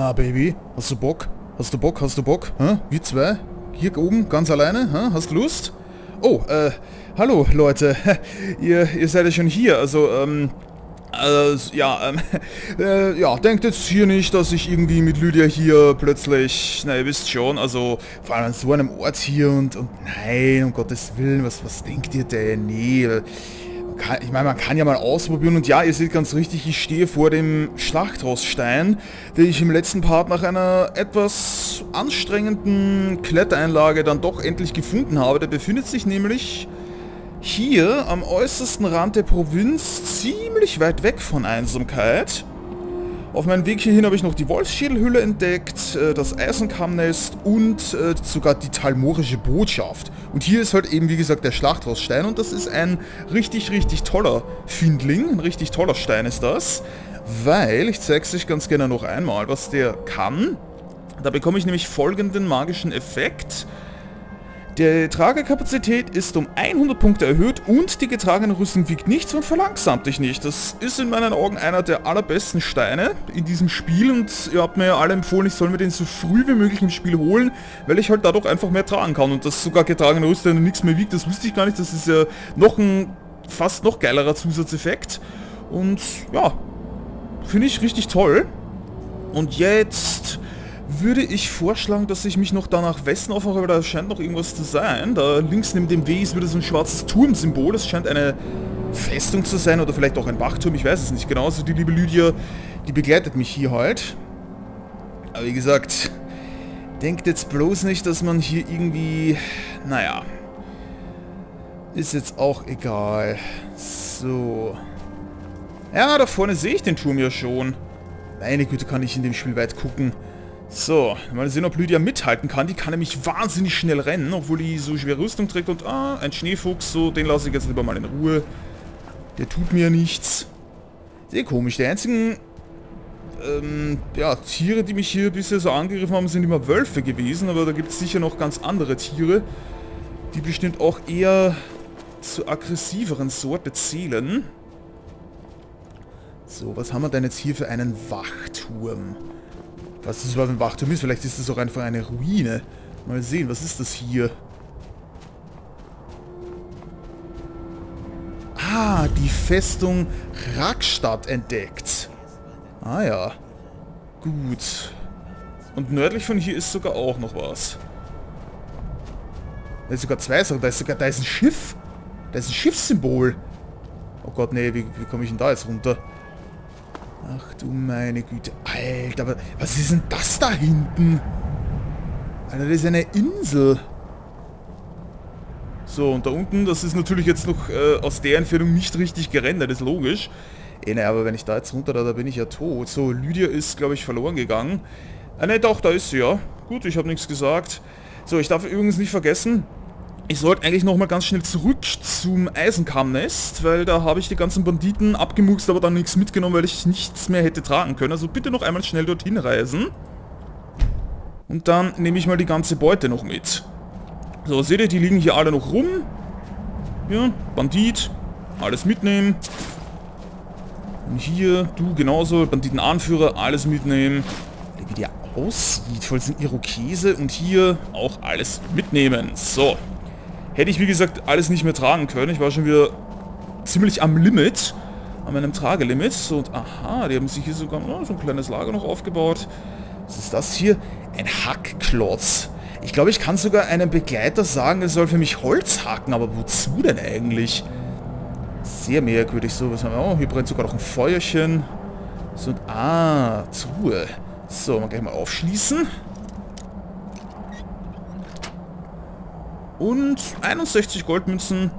Na, Baby, hast du Bock? Hast du Bock? Hast du Bock? Hä? Wir zwei? Hier oben, ganz alleine? Hä? Hast du Lust? Oh, äh, hallo, Leute. ihr, ihr seid ja schon hier, also, ähm... Äh, ja, ähm, äh, ja, denkt jetzt hier nicht, dass ich irgendwie mit Lydia hier plötzlich, na ihr wisst schon, also vor allem an so einem Ort hier und, und nein, um Gottes Willen, was, was denkt ihr denn? Nee, kann, ich meine, man kann ja mal ausprobieren und ja, ihr seht ganz richtig, ich stehe vor dem Schlachtroststein, den ich im letzten Part nach einer etwas anstrengenden Klettereinlage dann doch endlich gefunden habe. Der befindet sich nämlich hier am äußersten Rand der Provinz, ziemlich weit weg von Einsamkeit. Auf meinem Weg hierhin habe ich noch die Wolfsschädelhülle entdeckt, äh, das Eisenkammnest und äh, sogar die Talmorische Botschaft. Und hier ist halt eben, wie gesagt, der Schlachtrausstein und das ist ein richtig, richtig toller Findling. Ein richtig toller Stein ist das, weil, ich zeige es euch ganz gerne noch einmal, was der kann. Da bekomme ich nämlich folgenden magischen Effekt. Die Tragekapazität ist um 100 Punkte erhöht und die getragene Rüstung wiegt nichts und verlangsamt dich nicht. Das ist in meinen Augen einer der allerbesten Steine in diesem Spiel und ihr habt mir ja alle empfohlen, ich soll mir den so früh wie möglich im Spiel holen, weil ich halt dadurch einfach mehr tragen kann und dass sogar getragene Rüstung nichts mehr wiegt, das wusste ich gar nicht. Das ist ja noch ein fast noch geilerer Zusatzeffekt und ja, finde ich richtig toll. Und jetzt würde ich vorschlagen, dass ich mich noch da nach Westen aufmache, weil da scheint noch irgendwas zu sein. Da links neben dem W ist wieder so ein schwarzes Turmsymbol. Das scheint eine Festung zu sein oder vielleicht auch ein Wachturm, ich weiß es nicht genau. Also die liebe Lydia, die begleitet mich hier halt. Aber wie gesagt, denkt jetzt bloß nicht, dass man hier irgendwie... Naja. Ist jetzt auch egal. So. Ja, da vorne sehe ich den Turm ja schon. Meine Güte, kann ich in dem Spiel weit gucken. So, mal sehen, ob Lydia mithalten kann. Die kann nämlich wahnsinnig schnell rennen, obwohl die so schwere Rüstung trägt. Und, ah, ein Schneefuchs, so, den lasse ich jetzt lieber mal in Ruhe. Der tut mir nichts. Sehr komisch. Die einzigen, ähm, ja, Tiere, die mich hier bisher so angegriffen haben, sind immer Wölfe gewesen. Aber da gibt es sicher noch ganz andere Tiere, die bestimmt auch eher zur aggressiveren Sorte zählen. So, was haben wir denn jetzt hier für einen Wachturm? Was das überhaupt ein Wachturm ist. Vielleicht ist das auch einfach eine Ruine. Mal sehen, was ist das hier? Ah, die Festung Rackstadt entdeckt. Ah ja. Gut. Und nördlich von hier ist sogar auch noch was. Da ist sogar zwei Sachen. Da ist sogar, da ist ein Schiff. Da ist ein Schiffssymbol. Oh Gott, nee, wie, wie komme ich denn da jetzt runter? Ach du meine Güte. Alter, was ist denn das da hinten? Alter, das ist eine Insel. So, und da unten, das ist natürlich jetzt noch äh, aus der Entfernung nicht richtig gerendert, ist logisch. Eh, ne, aber wenn ich da jetzt runter, da, da bin ich ja tot. So, Lydia ist, glaube ich, verloren gegangen. Ah, ne, doch, da ist sie, ja. Gut, ich habe nichts gesagt. So, ich darf übrigens nicht vergessen, ich sollte eigentlich nochmal ganz schnell zurück zum Eisenkammnest, weil da habe ich die ganzen Banditen abgemuxt, aber dann nichts mitgenommen, weil ich nichts mehr hätte tragen können. Also bitte noch einmal schnell dorthin reisen. Und dann nehme ich mal die ganze Beute noch mit. So, seht ihr, die liegen hier alle noch rum. Ja, Bandit. Alles mitnehmen. Und hier, du genauso, Banditenanführer, alles mitnehmen. Wie der aussieht, voll sind Irokese. Und hier auch alles mitnehmen. So. Hätte ich, wie gesagt, alles nicht mehr tragen können. Ich war schon wieder ziemlich am Limit, an meinem Tragelimit. Und aha, die haben sich hier sogar oh, so ein kleines Lager noch aufgebaut. Was ist das hier? Ein Hackklotz. Ich glaube, ich kann sogar einem Begleiter sagen, er soll für mich Holz hacken, aber wozu denn eigentlich? Sehr merkwürdig so. Was haben wir? Oh, hier brennt sogar noch ein Feuerchen. So, und ah, Truhe. So, mal gleich mal aufschließen. Und 61 Goldmünzen.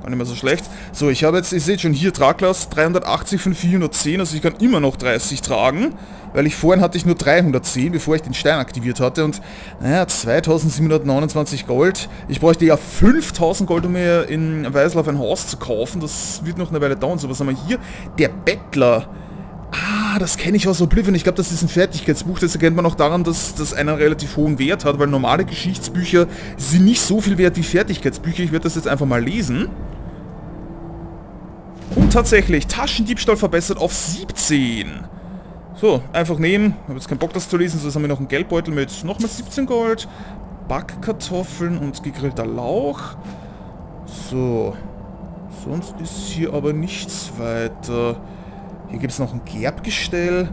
Gar nicht mehr so schlecht. So, ich habe jetzt, ihr seht schon hier, Traglas 380 von 410. Also ich kann immer noch 30 tragen. Weil ich vorhin hatte ich nur 310, bevor ich den Stein aktiviert hatte. Und naja, 2729 Gold. Ich bräuchte ja 5000 Gold, um mir in Weislauf ein Haus zu kaufen. Das wird noch eine Weile dauern. So, was haben wir hier? Der Bettler. Ah, das kenne ich aus Oblivion. Ich glaube, das ist ein Fertigkeitsbuch. Das erkennt man auch daran, dass das einen relativ hohen Wert hat, weil normale Geschichtsbücher sind nicht so viel wert wie Fertigkeitsbücher. Ich werde das jetzt einfach mal lesen. Und tatsächlich, Taschendiebstahl verbessert auf 17. So, einfach nehmen. Ich habe jetzt keinen Bock, das zu lesen. So, jetzt haben wir noch einen Geldbeutel mit nochmal 17 Gold. Backkartoffeln und gegrillter Lauch. So. Sonst ist hier aber nichts weiter. Hier gibt es noch ein Gerbgestell.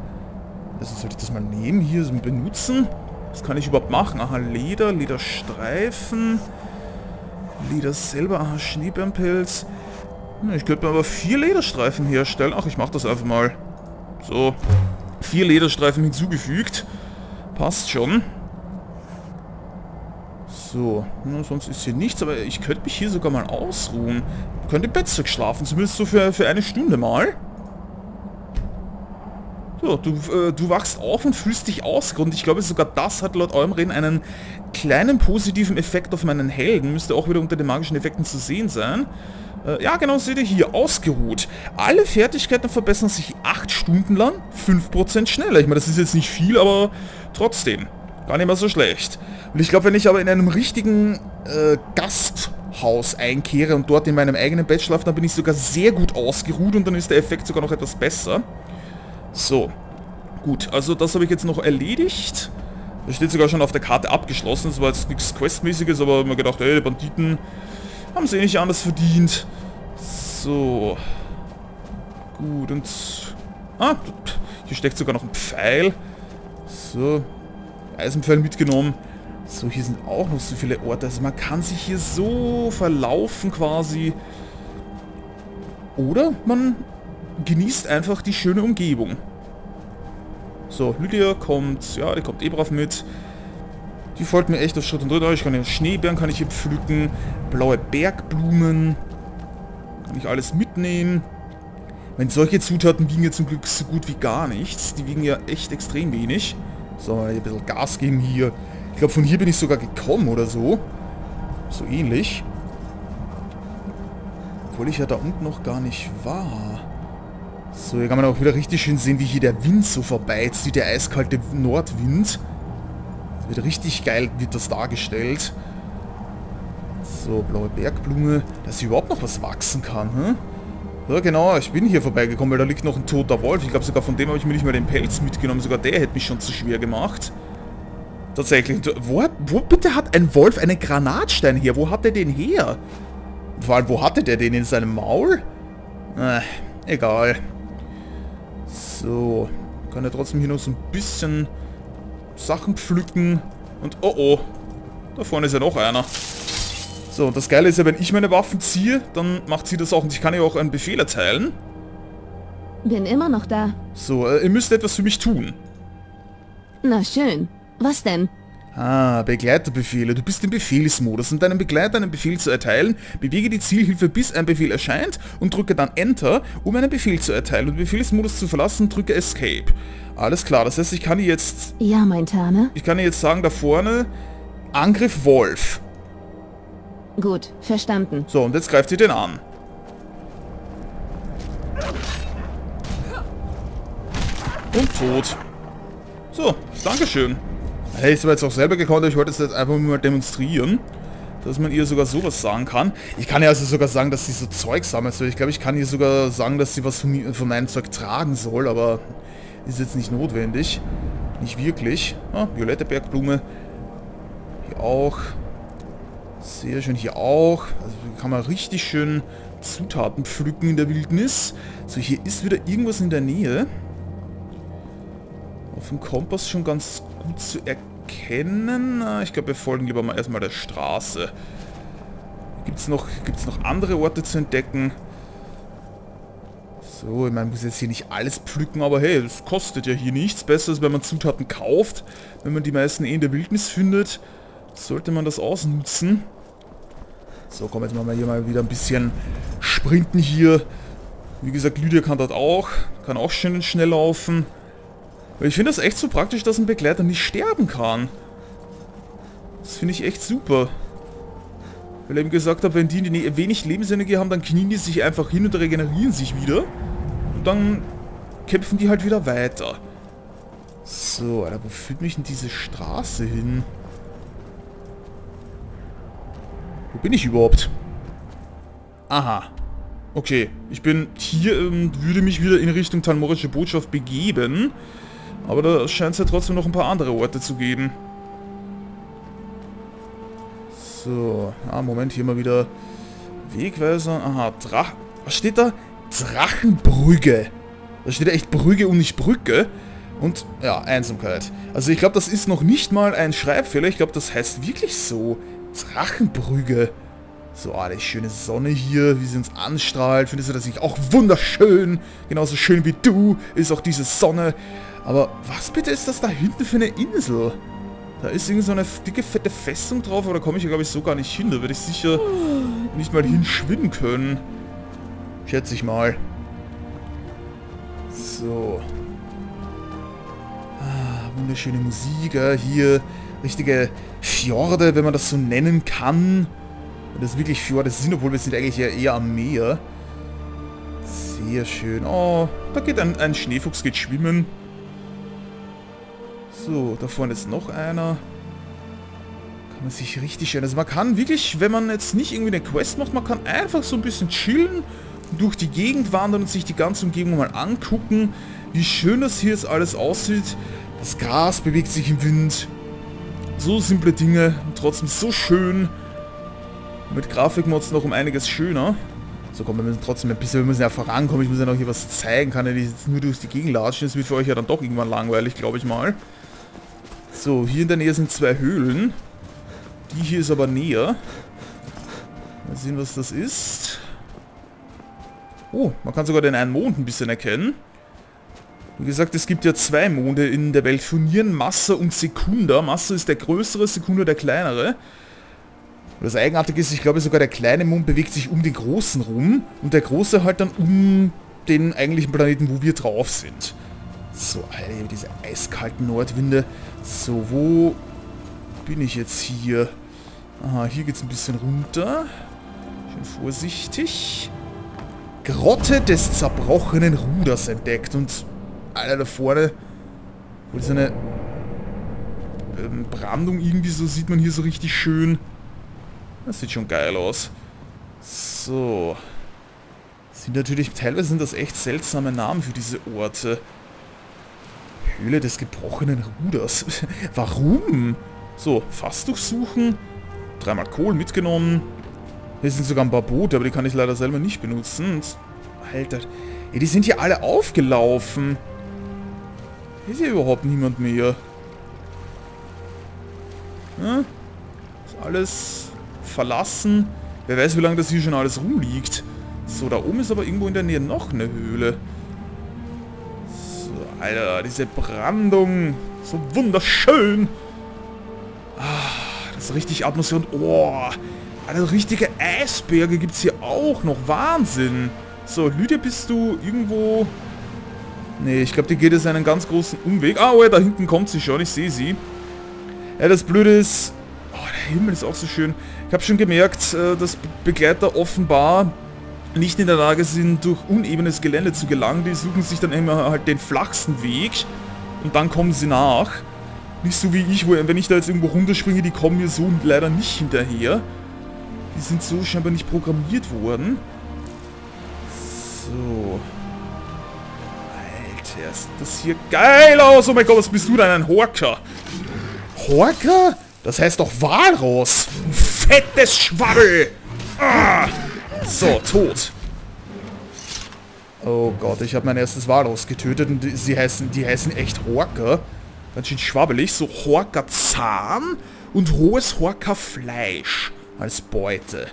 Also soll ich das mal nehmen, hier benutzen? Was kann ich überhaupt machen? Aha, Leder, Lederstreifen. Leder selber, aha, Schneebärenpelz. Ich könnte mir aber vier Lederstreifen herstellen. Ach, ich mache das einfach mal. So. Vier Lederstreifen hinzugefügt. Passt schon. So, ja, sonst ist hier nichts, aber ich könnte mich hier sogar mal ausruhen. Ich könnte im Bettzeug schlafen, zumindest so für, für eine Stunde mal. So, du, äh, du wachst auf und fühlst dich ausgeruht. Ich glaube, sogar das hat laut eurem Reden einen kleinen positiven Effekt auf meinen Helden. Müsste auch wieder unter den magischen Effekten zu sehen sein. Äh, ja, genau, seht ihr hier, ausgeruht. Alle Fertigkeiten verbessern sich 8 Stunden lang, 5% schneller. Ich meine, das ist jetzt nicht viel, aber trotzdem. Gar nicht mal so schlecht. Und ich glaube, wenn ich aber in einem richtigen äh, Gasthaus einkehre und dort in meinem eigenen Bett schlafe, dann bin ich sogar sehr gut ausgeruht und dann ist der Effekt sogar noch etwas besser. So. Gut, also das habe ich jetzt noch erledigt. Das steht sogar schon auf der Karte abgeschlossen. Das war jetzt nichts Questmäßiges, aber mir gedacht, ey, die Banditen haben es eh nicht anders verdient. So. Gut, und... Ah, hier steckt sogar noch ein Pfeil. So. Eisenpfeil mitgenommen. So, hier sind auch noch so viele Orte. Also man kann sich hier so verlaufen quasi. Oder man genießt einfach die schöne Umgebung. So, Lydia kommt, ja, die kommt eh brav mit. Die folgt mir echt auf Schritt und Tritt. Ich kann ja Schneebeeren kann ich hier pflücken. Blaue Bergblumen. Kann ich alles mitnehmen. Wenn solche Zutaten wiegen ja zum Glück so gut wie gar nichts. Die wiegen ja echt extrem wenig. So, ein bisschen Gas geben hier. Ich glaube, von hier bin ich sogar gekommen oder so. So ähnlich. Obwohl ich ja da unten noch gar nicht war. So, hier kann man auch wieder richtig schön sehen, wie hier der Wind so vorbeizieht. Der eiskalte Nordwind. Das wird richtig geil, wird das dargestellt. So, blaue Bergblume. Dass hier überhaupt noch was wachsen kann, hm? Ja, genau, ich bin hier vorbeigekommen, weil da liegt noch ein toter Wolf. Ich glaube, sogar von dem habe ich mir nicht mal den Pelz mitgenommen. Sogar der hätte mich schon zu schwer gemacht. Tatsächlich. Wo, wo bitte hat ein Wolf einen Granatstein her? Wo hat er den her? Vor allem, wo hatte der den in seinem Maul? Äh, egal. So. Kann er trotzdem hier noch so ein bisschen Sachen pflücken. Und oh oh. Da vorne ist ja noch einer. So, und das Geile ist ja, wenn ich meine Waffen ziehe, dann macht sie das auch. Und ich kann ihr auch einen Befehl erteilen. Bin immer noch da. So, äh, ihr müsst etwas für mich tun. Na schön. Was denn? Ah, Begleiterbefehle. Du bist im Befehlsmodus. Um deinem Begleiter einen Befehl zu erteilen, bewege die Zielhilfe bis ein Befehl erscheint und drücke dann Enter, um einen Befehl zu erteilen. Um den Befehlsmodus zu verlassen, drücke Escape. Alles klar, das heißt, ich kann jetzt... Ja, mein Tane. Ich kann jetzt sagen, da vorne, Angriff Wolf. Gut, verstanden. So, und jetzt greift sie den an. Und tot. So, Dankeschön. Hey, ich habe jetzt auch selber gekonnt, ich wollte es jetzt einfach mal demonstrieren, dass man ihr sogar sowas sagen kann. Ich kann ja also sogar sagen, dass sie so Zeug sammelt. Ich glaube, ich kann ihr sogar sagen, dass sie was von, mir, von meinem Zeug tragen soll, aber ist jetzt nicht notwendig. Nicht wirklich. Ah, violette Bergblume. Hier auch. Sehr schön hier auch. Also kann man richtig schön Zutaten pflücken in der Wildnis. So, hier ist wieder irgendwas in der Nähe. Auf dem Kompass schon ganz gut zu erkennen. Ich glaube, wir folgen lieber mal erstmal der Straße. Gibt es noch, gibt's noch andere Orte zu entdecken? So, ich meine, man muss jetzt hier nicht alles pflücken, aber hey, das kostet ja hier nichts. Besser ist, wenn man Zutaten kauft. Wenn man die meisten eh in der Wildnis findet, sollte man das ausnutzen. So, komm, jetzt machen wir hier mal wieder ein bisschen sprinten hier. Wie gesagt, Lydia kann dort auch. Kann auch schön schnell laufen. Ich finde das echt so praktisch, dass ein Begleiter nicht sterben kann. Das finde ich echt super. Weil ich eben gesagt habe, wenn die wenig Lebensenergie haben, dann knien die sich einfach hin und regenerieren sich wieder. Und dann kämpfen die halt wieder weiter. So, Alter, wo führt mich denn diese Straße hin? Wo bin ich überhaupt? Aha. Okay, ich bin hier, ähm, würde mich wieder in Richtung Talmorische Botschaft begeben. Aber da scheint es ja trotzdem noch ein paar andere Orte zu geben. So, ah, Moment, hier mal wieder Wegweiser. Aha, Drach... Was steht da? Drachenbrügge. Da steht ja echt Brügge und nicht Brücke. Und, ja, Einsamkeit. Also ich glaube, das ist noch nicht mal ein Schreibfehler. Ich glaube, das heißt wirklich so. Drachenbrügge. So, ah, die schöne Sonne hier, wie sie uns anstrahlt. Findest du das nicht auch wunderschön? Genauso schön wie du ist auch diese Sonne. Aber was bitte ist das da hinten für eine Insel? Da ist irgendwie so eine dicke, fette Festung drauf, aber da komme ich ja, glaube ich, so gar nicht hin. Da werde ich sicher nicht mal hinschwimmen können. Schätze ich mal. So. Ah, wunderschöne Musik. Ja, hier richtige Fjorde, wenn man das so nennen kann. Wenn das wirklich Fjorde sind, obwohl wir sind eigentlich eher am Meer. Sehr schön. Oh, da geht ein, ein Schneefuchs geht schwimmen. So, da vorne ist noch einer. Kann man sich richtig schön... Also man kann wirklich, wenn man jetzt nicht irgendwie eine Quest macht, man kann einfach so ein bisschen chillen, durch die Gegend wandern und sich die ganze Umgebung mal angucken, wie schön das hier jetzt alles aussieht. Das Gras bewegt sich im Wind. So simple Dinge und trotzdem so schön. Mit Grafikmods noch um einiges schöner. So, komm, wir müssen trotzdem ein bisschen, wir müssen ja vorankommen. Ich muss ja noch hier was zeigen. Kann ja nicht jetzt nur durch die Gegend latschen. Das wird für euch ja dann doch irgendwann langweilig, glaube ich mal. So, hier in der Nähe sind zwei Höhlen. Die hier ist aber näher. Mal sehen, was das ist. Oh, man kann sogar den einen Mond ein bisschen erkennen. Wie gesagt, es gibt ja zwei Monde in der Welt. Furnieren, Massa und Sekunda. Massa ist der größere, Sekunda der kleinere. Und das Eigenartige ist, ich glaube sogar der kleine Mond bewegt sich um den großen rum und der große halt dann um den eigentlichen Planeten, wo wir drauf sind. So, Alter, diese eiskalten Nordwinde. So, wo bin ich jetzt hier? Aha, hier geht es ein bisschen runter. Schön vorsichtig. Grotte des zerbrochenen Ruders entdeckt. Und, Alter, da vorne, wo ist eine ähm, Brandung irgendwie, so sieht man hier so richtig schön. Das sieht schon geil aus. So. Sind natürlich, teilweise sind das echt seltsame Namen für diese Orte. Höhle des gebrochenen Ruders. Warum? So, Fass durchsuchen. Dreimal Kohl mitgenommen. Hier sind sogar ein paar Boote, aber die kann ich leider selber nicht benutzen. Alter. Ey, die sind hier alle aufgelaufen. Hier ist ja überhaupt niemand mehr. Ja? Ist alles verlassen. Wer weiß, wie lange das hier schon alles rumliegt. So, da oben ist aber irgendwo in der Nähe noch eine Höhle. Alter, diese Brandung. So wunderschön. Ah, das ist richtig Atmosphäre und... Oh, Alter, richtige Eisberge gibt es hier auch noch. Wahnsinn. So, Lydia, bist du irgendwo... Nee, ich glaube, die geht jetzt einen ganz großen Umweg. Ah, oh ja, da hinten kommt sie schon. Ich sehe sie. Ja, das Blöde ist... Oh, der Himmel ist auch so schön. Ich habe schon gemerkt, äh, dass Begleiter offenbar nicht in der Lage sind, durch unebenes Gelände zu gelangen. Die suchen sich dann immer halt den flachsten Weg und dann kommen sie nach. Nicht so wie ich, wo wenn ich da jetzt irgendwo runterspringe, die kommen mir so leider nicht hinterher. Die sind so scheinbar nicht programmiert worden. So. Alter, ist das hier geil aus. Oh mein Gott, was bist du denn, ein Horker? Horker? Das heißt doch Walross. Fettes Schwabbel. Ah. So, tot. Oh Gott, ich habe mein erstes Walross getötet und sie heißen, die heißen echt Horker. Ganz schön schwabbelig. So Horkerzahn und rohes Horkerfleisch als Beute.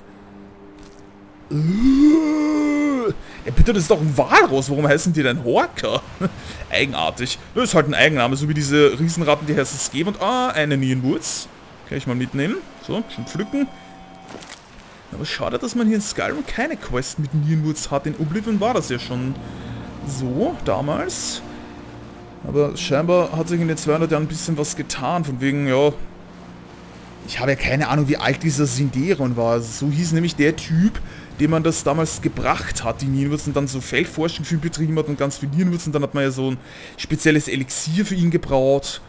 Ja, bitte, das ist doch ein Walross. Warum heißen die denn Horker? Eigenartig. Das ist halt ein Eigenname, so wie diese Riesenratten, die heißen Skev und ah, eine Nienwurz. Kann ich mal mitnehmen. So, schon pflücken. Aber schade, dass man hier in Skyrim keine Quest mit Nienwurz hat. In Oblivion war das ja schon so, damals. Aber scheinbar hat sich in den 200 Jahren ein bisschen was getan, von wegen, ja... Ich habe ja keine Ahnung, wie alt dieser Sinderon war. So hieß nämlich der Typ, dem man das damals gebracht hat, die Nienwurz, und dann so Feldforschung für ihn betrieben hat und ganz viel Nienwurz, und dann hat man ja so ein spezielles Elixier für ihn gebraut.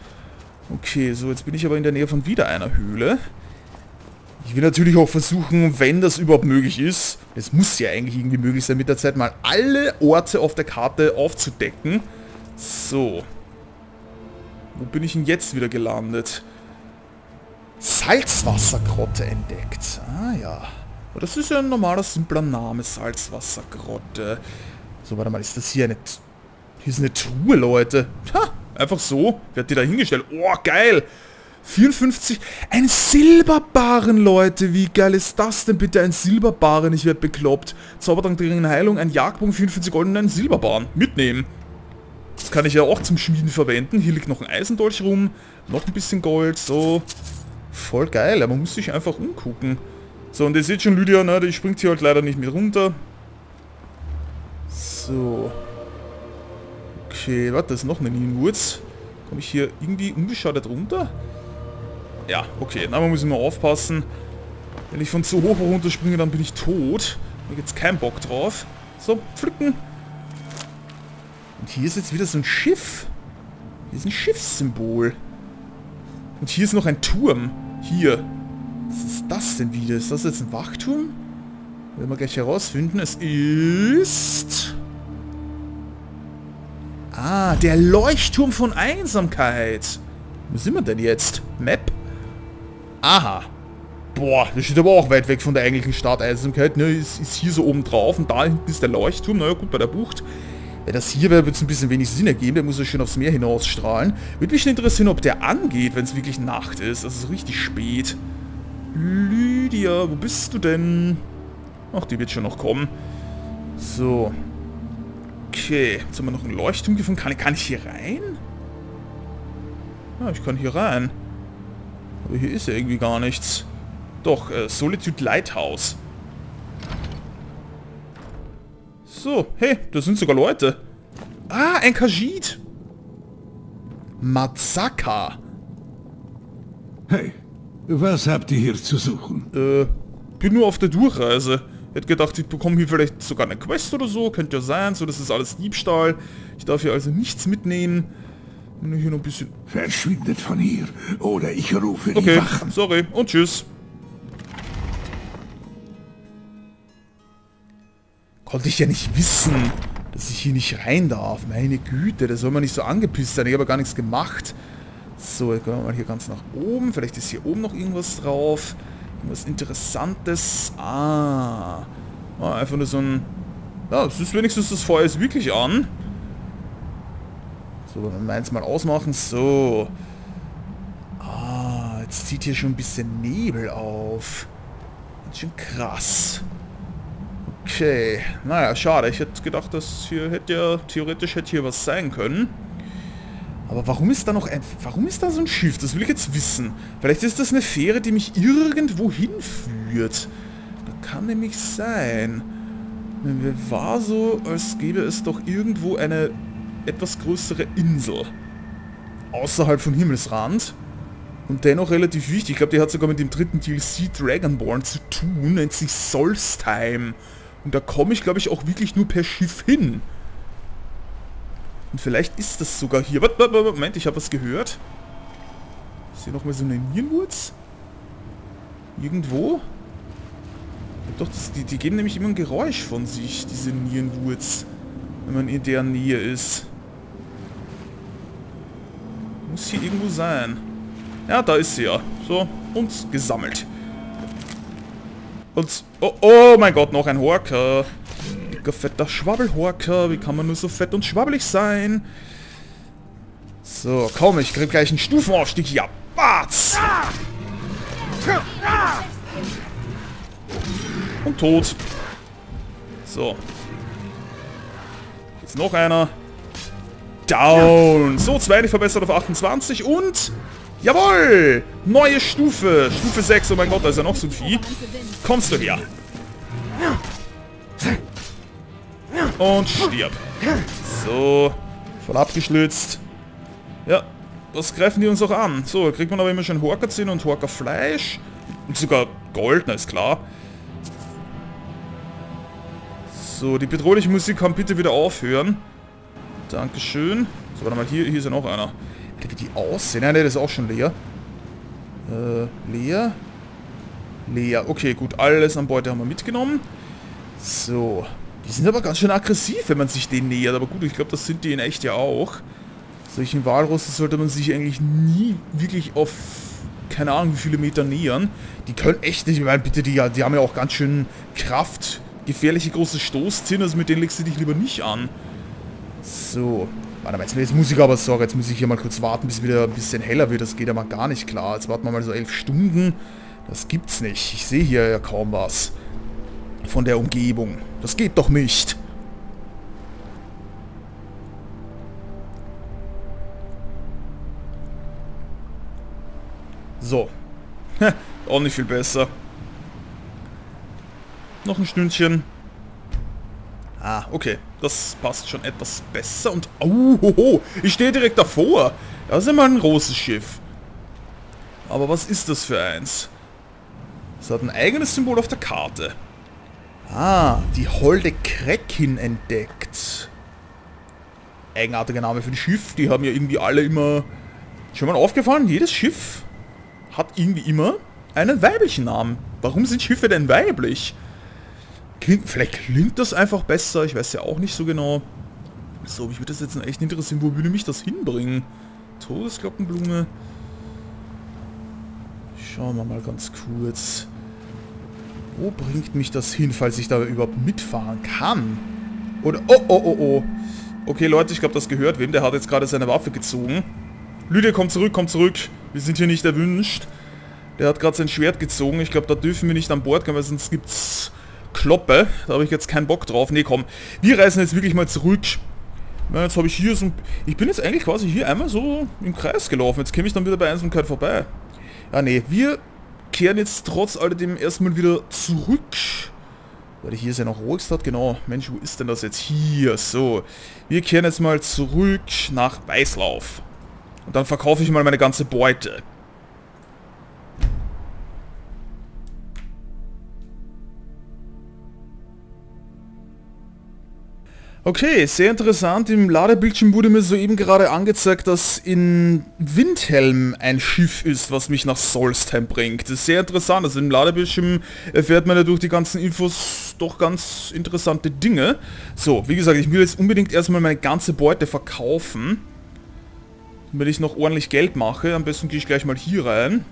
Okay, so, jetzt bin ich aber in der Nähe von wieder einer Höhle. Ich will natürlich auch versuchen, wenn das überhaupt möglich ist, es muss ja eigentlich irgendwie möglich sein mit der Zeit, mal alle Orte auf der Karte aufzudecken. So. Wo bin ich denn jetzt wieder gelandet? Salzwassergrotte entdeckt. Ah ja. Das ist ja ein normaler, simpler Name, Salzwassergrotte. So, warte mal, ist das hier eine... Hier ist eine Truhe, Leute. Ha, einfach so. Wer hat die da hingestellt? Oh, geil. 54. Ein Silberbarren, Leute. Wie geil ist das denn bitte? Ein Silberbarren. Ich werde bekloppt. Zaubertrank dringende Heilung, ein Jagdbogen, 44 Gold und ein Silberbarren. Mitnehmen. Das kann ich ja auch zum Schmieden verwenden. Hier liegt noch ein Eisendolch rum. Noch ein bisschen Gold. So. Voll geil. Aber man muss sich einfach umgucken. So, und ihr seht schon, Lydia, ne, die springt hier halt leider nicht mit runter. So. Okay, warte, das ist noch eine Nienwurz. Komme ich hier irgendwie ungeschadet runter? Ja, okay, na, man muss immer aufpassen. Wenn ich von zu hoch runterspringe, dann bin ich tot. Da gibt's keinen Bock drauf. So, pflücken. Und hier ist jetzt wieder so ein Schiff. Hier ist ein Schiffssymbol. Und hier ist noch ein Turm. Hier. Was ist das denn wieder? Ist das jetzt ein Wachturm? Werden wir gleich herausfinden. Es ist... Ah, der Leuchtturm von Einsamkeit. Wo sind wir denn jetzt? Map? Aha. Boah, das steht aber auch weit weg von der eigentlichen Starteinsamkeit. Ne? Ist, ist hier so oben drauf und da hinten ist der Leuchtturm. Naja, gut, bei der Bucht. Wenn das hier wäre, würde es ein bisschen wenig Sinn ergeben. Der muss ja schön aufs Meer hinausstrahlen. Würde mich interessieren, ob der angeht, wenn es wirklich Nacht ist. Das ist richtig spät. Lydia, wo bist du denn? Ach, die wird schon noch kommen. So. Okay, jetzt haben wir noch einen Leuchtturm gefunden. Kann, kann ich hier rein? Ja, ich kann hier rein. Aber hier ist ja irgendwie gar nichts. Doch, äh, Solitude Lighthouse. So, hey, da sind sogar Leute. Ah, ein Kajit. Mazaka. Hey, was habt ihr hier zu suchen? Äh, bin nur auf der Durchreise. Hätte gedacht, ich bekomme hier vielleicht sogar eine Quest oder so. Könnte ja sein, so das ist alles Diebstahl. Ich darf hier also nichts mitnehmen. Nur hier noch ein bisschen... Verschwindet von hier, oder ich rufe die Okay, Wachen. sorry und tschüss. Konnte ich ja nicht wissen, dass ich hier nicht rein darf. Meine Güte, da soll man nicht so angepisst sein. Ich habe gar nichts gemacht. So, jetzt gehen wir mal hier ganz nach oben. Vielleicht ist hier oben noch irgendwas drauf. Irgendwas Interessantes. Ah. ah einfach nur so ein... Ja, es ist wenigstens das Feuer ist wirklich an. So, wenn wir meins mal ausmachen. So. Ah, jetzt zieht hier schon ein bisschen Nebel auf. Ganz schön krass. Okay. Naja, schade. Ich hätte gedacht, dass hier hätte ja, theoretisch hätte hier was sein können. Aber warum ist da noch ein... Warum ist da so ein Schiff? Das will ich jetzt wissen. Vielleicht ist das eine Fähre, die mich irgendwo hinführt. Das kann nämlich sein. Mir war so, als gäbe es doch irgendwo eine etwas größere Insel. Außerhalb von Himmelsrand. Und dennoch relativ wichtig. Ich glaube, die hat sogar mit dem dritten DLC Dragonborn zu tun. Nennt sich Solstheim. Und da komme ich, glaube ich, auch wirklich nur per Schiff hin. Und vielleicht ist das sogar hier. Moment, ich habe was gehört. Ist hier nochmal so eine Nierenwurz? Irgendwo? Doch, das, die, die geben nämlich immer ein Geräusch von sich, diese Nierenwurz. Wenn man in der Nähe ist. Muss hier irgendwo sein. Ja, da ist sie ja. So, und gesammelt. Und, oh, oh mein Gott, noch ein Horker. Dicker, fetter Schwabbelhorker. Wie kann man nur so fett und schwabbelig sein? So, komm, ich krieg gleich einen Stufenaufstieg hier. Batz! Und tot. So. Jetzt noch einer. Down. So, zweite verbessert auf 28 und... Jawohl! Neue Stufe. Stufe 6. Oh mein Gott, da ist ja noch so ein Vieh. Kommst du her. Und stirb. So. Voll abgeschlitzt. Ja. Was greifen die uns auch an? So, kriegt man aber immer schon Horkerzähne und Horkerfleisch. Und sogar Gold, na ist klar. So, die bedrohliche Musik kann bitte wieder aufhören. Dankeschön. So, warte mal, hier, hier ist ja noch einer. Alter, wie die aussehen. Ja, ne, das ist auch schon leer. Äh, leer. Leer. Okay, gut, alles an Beute haben wir mitgenommen. So. Die sind aber ganz schön aggressiv, wenn man sich denen nähert. Aber gut, ich glaube, das sind die in echt ja auch. Solchen Walrosse sollte man sich eigentlich nie wirklich auf keine Ahnung wie viele Meter nähern. Die können echt nicht, ich meine, bitte, die, die haben ja auch ganz schön Kraft. Gefährliche große Stoßziehen, also mit denen legst du dich lieber nicht an. So. Warte mal, jetzt, muss ich aber sorgen, jetzt muss ich hier mal kurz warten, bis es wieder ein bisschen heller wird. Das geht ja mal gar nicht klar. Jetzt warten wir mal so elf Stunden. Das gibt's nicht. Ich sehe hier ja kaum was. Von der Umgebung. Das geht doch nicht. So. Auch nicht viel besser. Noch ein Stündchen. Ah, okay. Das passt schon etwas besser. Und... Oh, ho, ho, ich stehe direkt davor. Das ist immer ein großes Schiff. Aber was ist das für eins? Es hat ein eigenes Symbol auf der Karte. Ah, die Holde Kreckin entdeckt. Eigenartiger Name für ein Schiff. Die haben ja irgendwie alle immer... Schon mal aufgefallen, jedes Schiff hat irgendwie immer einen weiblichen Namen. Warum sind Schiffe denn weiblich? Klingt, vielleicht klingt das einfach besser, ich weiß ja auch nicht so genau. So, mich würde das jetzt echt interessieren, wo würde mich das hinbringen? Todesglockenblume. Schauen wir mal ganz kurz. Wo bringt mich das hin, falls ich da überhaupt mitfahren kann? Oder... Oh, oh, oh, oh. Okay, Leute, ich glaube, das gehört wem. Der hat jetzt gerade seine Waffe gezogen. Lydia, komm zurück, komm zurück. Wir sind hier nicht erwünscht. Der hat gerade sein Schwert gezogen. Ich glaube, da dürfen wir nicht an Bord gehen, weil sonst gibt's Kloppe. Da habe ich jetzt keinen Bock drauf. Nee, komm. Wir reisen jetzt wirklich mal zurück. Ja, jetzt habe ich hier so... Ich bin jetzt eigentlich quasi hier einmal so im Kreis gelaufen. Jetzt käme ich dann wieder bei Einsamkeit vorbei. Ja, nee. Wir kehren jetzt trotz alledem erstmal wieder zurück. Weil hier ist ja noch Rohgstadt, genau. Mensch, wo ist denn das jetzt? Hier, so. Wir kehren jetzt mal zurück nach Weißlauf. Und dann verkaufe ich mal meine ganze Beute. Okay, sehr interessant. Im Ladebildschirm wurde mir soeben gerade angezeigt, dass in Windhelm ein Schiff ist, was mich nach Solstheim bringt. Das ist sehr interessant. Also im Ladebildschirm erfährt man ja durch die ganzen Infos doch ganz interessante Dinge. So, wie gesagt, ich will jetzt unbedingt erstmal meine ganze Beute verkaufen. Damit ich noch ordentlich Geld mache. Am besten gehe ich gleich mal hier rein.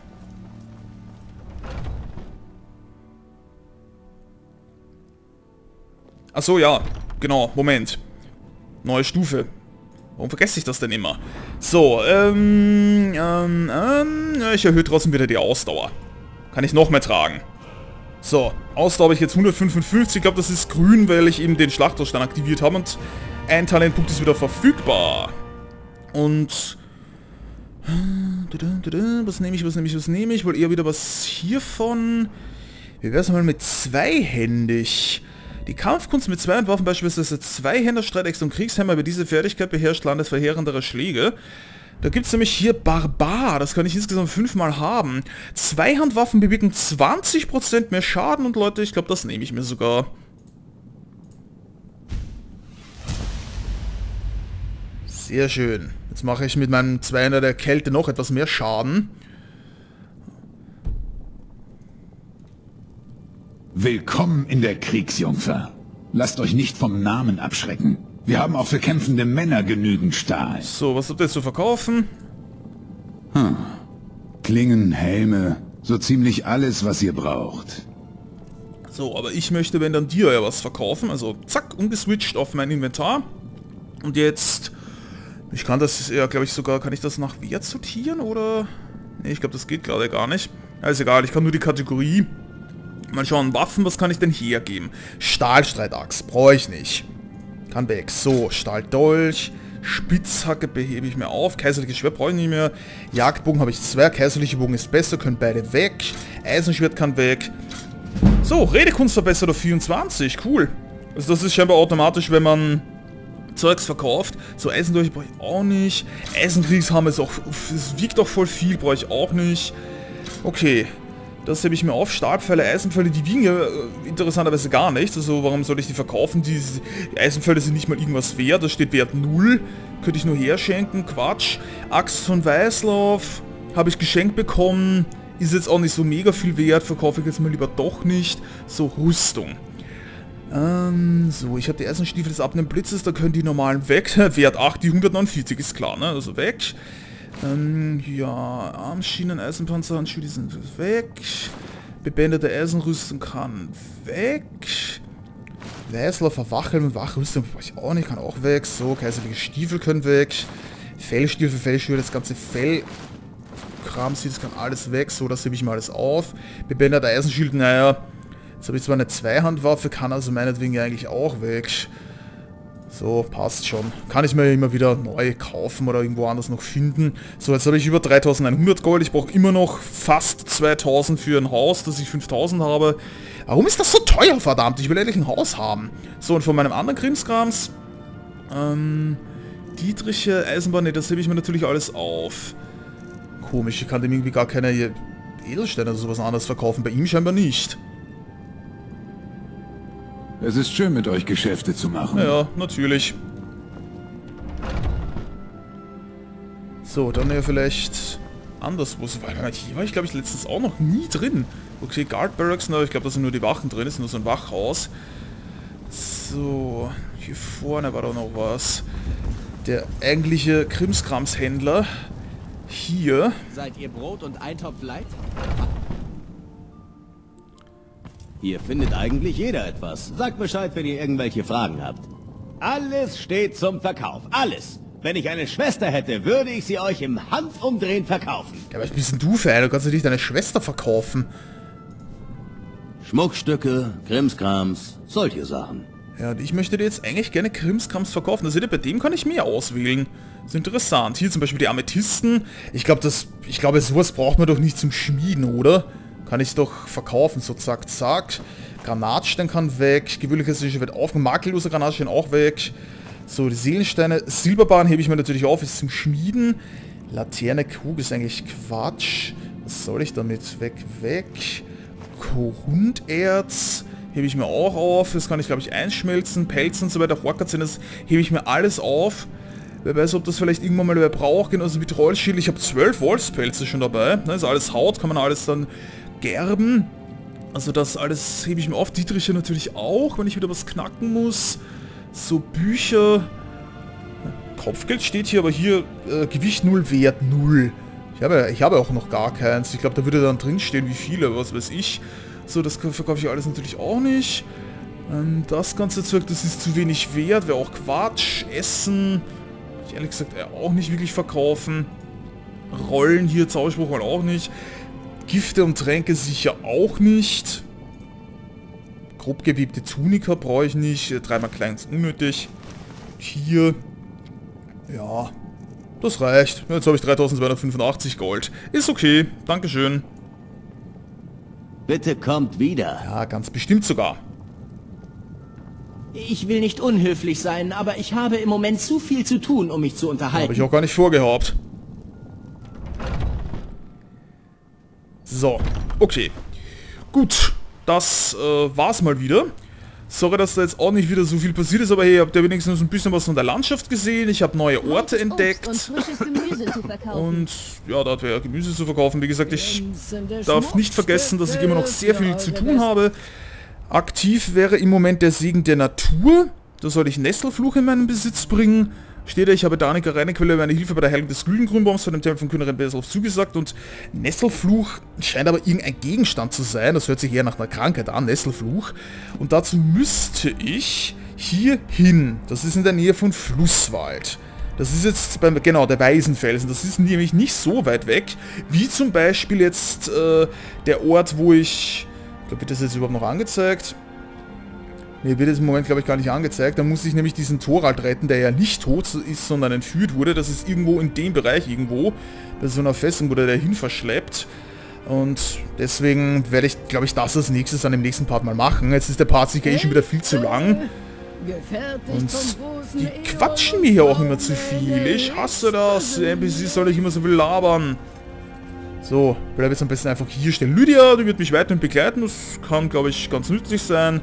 Achso, ja. Genau, Moment. Neue Stufe. Warum vergesse ich das denn immer? So, ähm, ähm, ähm, ich erhöhe trotzdem wieder die Ausdauer. Kann ich noch mehr tragen. So, Ausdauer habe ich jetzt 155. Ich glaube, das ist grün, weil ich eben den Schlachterstand aktiviert habe. Und ein Talentpunkt ist wieder verfügbar. Und was nehme ich, was nehme ich, was nehme ich? Wohl eher wieder was hiervon. Wie wäre es mal mit zweihändig? Die Kampfkunst mit zwei Waffen beispielsweise Zweihänder, Streitext und Kriegshammer über diese Fertigkeit beherrscht landesverheerendere Schläge. Da gibt es nämlich hier Barbar, das kann ich insgesamt fünfmal haben. Zweihandwaffen bewirken 20% mehr Schaden und Leute, ich glaube, das nehme ich mir sogar. Sehr schön. Jetzt mache ich mit meinem 200 der Kälte noch etwas mehr Schaden. Willkommen in der Kriegsjungfer. Lasst euch nicht vom Namen abschrecken. Wir haben auch für kämpfende Männer genügend Stahl. So, was habt ihr zu verkaufen? Hm. Klingen, Helme, so ziemlich alles, was ihr braucht. So, aber ich möchte, wenn dann dir ja was verkaufen. Also zack, umgeswitcht auf mein Inventar. Und jetzt ich kann das, ja, glaube ich sogar, kann ich das nach Wert sortieren oder? Ne, ich glaube, das geht gerade gar nicht. Ja, ist egal, ich kann nur die Kategorie. Mal schauen, Waffen, was kann ich denn hergeben? Stahlstreitachs, brauche ich nicht. Kann weg. So, Stahldolch, Spitzhacke behebe ich mir auf, kaiserliches Schwert brauche ich nicht mehr. Jagdbogen habe ich zwei, kaiserliche Bogen ist besser, können beide weg. Eisenschwert kann weg. So, Redekunst verbessert auf 24, cool. Also das ist scheinbar automatisch, wenn man Zeugs verkauft. So Eisendolche brauche ich auch nicht. Eisenkriegshammer ist auch... Es wiegt doch voll viel, brauche ich auch nicht. Okay. Das hebe ich mir auf. Stahlpfeile, Eisenpfeile, die wiegen ja äh, interessanterweise gar nichts. Also warum soll ich die verkaufen? Die, die Eisenpfeile sind nicht mal irgendwas wert. Da steht Wert 0. Könnte ich nur herschenken. Quatsch. Axt von Weißlauf. Habe ich geschenkt bekommen. Ist jetzt auch nicht so mega viel wert. Verkaufe ich jetzt mal lieber doch nicht. So, Rüstung. Ähm, so, ich habe die ersten Stiefel des abnehmenden Blitzes, da können die normalen weg. Wert 8, die 149 ist klar, ne? Also weg. Ähm, ja, Armschienen, Eisenpanzerhandschuhe, die sind weg. Bebänderte Eisenrüstung kann weg. Weißler Verwacheln und Wachrüstung weiß ich auch nicht, kann auch weg. So, kaiserliche Stiefel können weg. Fellstiefel, Fellschuhe, das ganze Fell Kram sieht, das kann alles weg. So, das hebe ich mal alles auf. Bebänderter Eisenschild, naja. Jetzt habe ich zwar eine Zweihandwaffe, kann also meinetwegen eigentlich auch weg. So, passt schon. Kann ich mir immer wieder neu kaufen oder irgendwo anders noch finden. So, jetzt habe ich über 3100 Gold. Ich brauche immer noch fast 2000 für ein Haus, dass ich 5000 habe. Warum ist das so teuer, verdammt? Ich will endlich ein Haus haben. So, und von meinem anderen Krimskrams... Ähm... Dietriche Eisenbahn, ne, das hebe ich mir natürlich alles auf. Komisch, ich kann dem irgendwie gar keine Edelsteine oder sowas anderes verkaufen. Bei ihm scheinbar nicht. Es ist schön, mit euch Geschäfte zu machen. Ja, natürlich. So, dann ja vielleicht anderswo. Weil hier war ich, glaube ich, letztens auch noch nie drin. Okay, Guard Barracks, aber ich glaube, da sind nur die Wachen drin. Das ist nur so ein Wachhaus. So, hier vorne war doch noch was. Der eigentliche Krimskramshändler. Hier. Seid ihr Brot und Eintopf leid? Hier findet eigentlich jeder etwas. Sagt Bescheid, wenn ihr irgendwelche Fragen habt. Alles steht zum Verkauf. Alles. Wenn ich eine Schwester hätte, würde ich sie euch im Handumdrehen verkaufen. Ja, was bist denn du für einer? Du kannst nicht deine Schwester verkaufen. Schmuckstücke, Krimskrams, solche Sachen. Ja, und ich möchte dir jetzt eigentlich gerne Krimskrams verkaufen. Da seht ihr, bei dem kann ich mehr auswählen. Das ist interessant. Hier zum Beispiel die Amethysten. Ich glaube, das, ich glaube, sowas braucht man doch nicht zum Schmieden, oder? Kann ich doch verkaufen, so zack, zack. Granatstein kann weg. Gewöhnliches wird aufgenommen. Makelloser Granatstein auch weg. So, die Seelensteine. Silberbahn hebe ich mir natürlich auf, ist zum Schmieden. Laterne Krug ist eigentlich Quatsch. Was soll ich damit? Weg, weg. Korunderz hebe ich mir auch auf. Das kann ich, glaube ich, einschmelzen. Pelzen und so weiter. Horkazin, das hebe ich mir alles auf. Wer weiß, ob das vielleicht irgendwann mal wer braucht. Genauso wie Trollschild. Ich habe 12 Wolfspelze schon dabei. Das ist alles Haut, kann man alles dann Gerben. Also das alles hebe ich mir auf. Dietriche natürlich auch, wenn ich wieder was knacken muss. So Bücher. Kopfgeld steht hier, aber hier äh, Gewicht 0, Wert 0. Ich habe, ich habe auch noch gar keins. Ich glaube, da würde dann drinstehen, wie viele, was weiß ich. So, das verkaufe ich alles natürlich auch nicht. Ähm, das ganze Zeug, das ist zu wenig wert. Wäre auch Quatsch. Essen. Ich ehrlich gesagt auch nicht wirklich verkaufen. Rollen hier, Zauberspruch mal auch nicht. Gifte und Tränke sicher auch nicht. Grob gewebte Tunika brauche ich nicht. Dreimal klein ist unnötig. Hier. Ja. Das reicht. Jetzt habe ich 3285 Gold. Ist okay. Dankeschön. Bitte kommt wieder. Ja, ganz bestimmt sogar. Ich will nicht unhöflich sein, aber ich habe im Moment zu viel zu tun, um mich zu unterhalten. Habe ich auch gar nicht vorgehabt. So, okay. Gut, das äh, war's mal wieder. Sorry, dass da jetzt auch nicht wieder so viel passiert ist, aber hey, ihr habt ja wenigstens ein bisschen was von der Landschaft gesehen. Ich habe neue Orte entdeckt. Und, und, ja, da hat wir ja Gemüse zu verkaufen. Wie gesagt, ich darf nicht vergessen, dass ich immer noch sehr viel zu tun habe. Aktiv wäre im Moment der Segen der Natur. Da soll ich Nesselfluch in meinen Besitz bringen steht er, ich habe Danica Reinquelle meine Hilfe bei der Heilung des Glühengrünbaums von dem Tempel von Königin Beself zugesagt und Nesselfluch scheint aber irgendein Gegenstand zu sein. Das hört sich eher nach einer Krankheit an, Nesselfluch. Und dazu müsste ich hier hin. Das ist in der Nähe von Flusswald. Das ist jetzt beim, genau, der Weisenfelsen. Das ist nämlich nicht so weit weg, wie zum Beispiel jetzt äh, der Ort, wo ich, ich glaube, wird das jetzt überhaupt noch angezeigt? Mir wird es im Moment, glaube ich, gar nicht angezeigt. Da muss ich nämlich diesen Thorald retten, der ja nicht tot ist, sondern entführt wurde. Das ist irgendwo in dem Bereich irgendwo. Bei so einer Festung wurde der hin verschleppt. Und deswegen werde ich, glaube ich, das als nächstes an dem nächsten Part mal machen. Jetzt ist der Part sicher eh schon wieder viel zu lang. Und die quatschen mir hier auch immer zu viel. Ich hasse das. NPC soll ich immer so viel labern. So, bleib jetzt am besten einfach hier stehen. Lydia, die wird mich weiterhin begleiten. Das kann, glaube ich, ganz nützlich sein.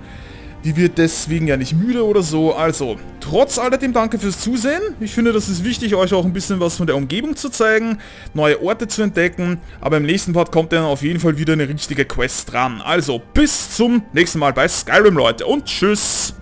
Die wird deswegen ja nicht müde oder so. Also, trotz alledem danke fürs Zusehen. Ich finde, das ist wichtig, euch auch ein bisschen was von der Umgebung zu zeigen, neue Orte zu entdecken. Aber im nächsten Part kommt dann auf jeden Fall wieder eine richtige Quest dran. Also, bis zum nächsten Mal bei Skyrim, Leute. Und tschüss.